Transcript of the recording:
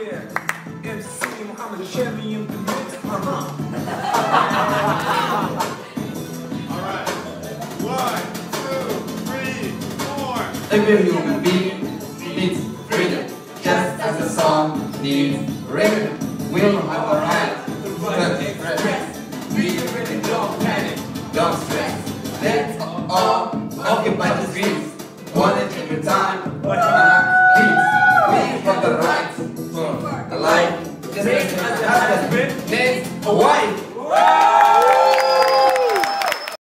In the. All. Every human being needs freedom, just as the song needs rhythm. We don't have a right to express. We really don't panic, don't stress. Let's all occupy the streets, have the right for